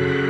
Bye.